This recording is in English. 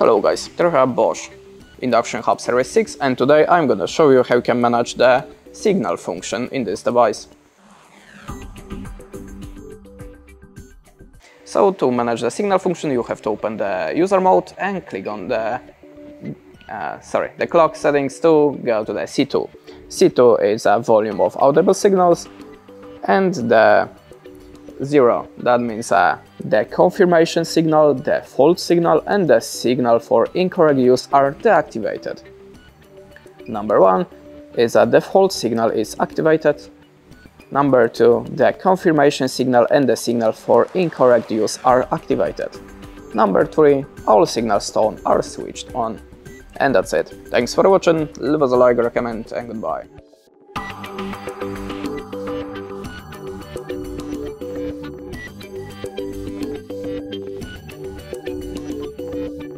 Hello guys, Terra Bosch Induction Hob Serie 6 and today I'm gonna show you how you can manage the signal function in this device. So to manage the signal function you have to open the user mode and click on the uh, sorry, the clock settings to go to the C2. C2 is a volume of audible signals and the 0, that means uh, the confirmation signal, the fault signal and the signal for incorrect use are deactivated. Number 1 is a default signal is activated. Number 2, the confirmation signal and the signal for incorrect use are activated. Number 3, all signals tone are switched on. And that's it. Thanks for watching, leave us a like, recommend and goodbye.